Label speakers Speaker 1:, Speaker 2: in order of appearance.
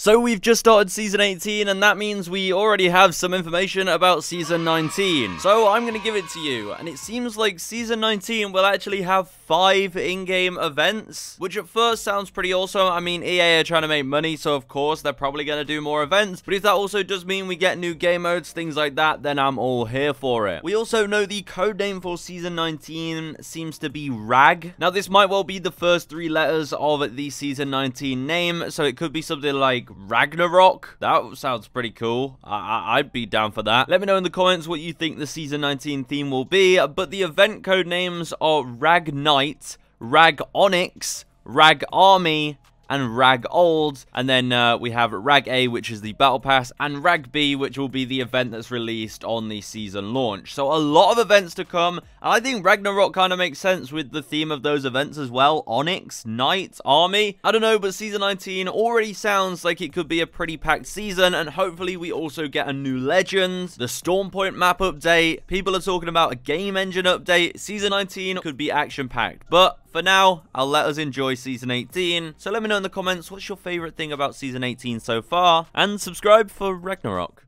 Speaker 1: So we've just started Season 18, and that means we already have some information about Season 19. So I'm going to give it to you, and it seems like Season 19 will actually have five in-game events, which at first sounds pretty awesome. I mean, EA are trying to make money, so of course they're probably going to do more events, but if that also does mean we get new game modes, things like that, then I'm all here for it. We also know the code name for Season 19 seems to be RAG. Now, this might well be the first three letters of the Season 19 name, so it could be something like Ragnarok. That sounds pretty cool. I would be down for that. Let me know in the comments what you think the Season 19 theme will be, but the event code names are Rag Knight, Rag Onyx, Rag Army, and Rag Old. And then uh, we have Rag A, which is the Battle Pass, and Rag B, which will be the event that's released on the season launch. So a lot of events to come. And I think Ragnarok kind of makes sense with the theme of those events as well. Onyx, Knight, Army. I don't know, but Season 19 already sounds like it could be a pretty packed season. And hopefully we also get a new Legends, the Stormpoint map update. People are talking about a game engine update. Season 19 could be action-packed. But for now, I'll let us enjoy Season 18. So let me know in the comments what's your favourite thing about Season 18 so far. And subscribe for Ragnarok.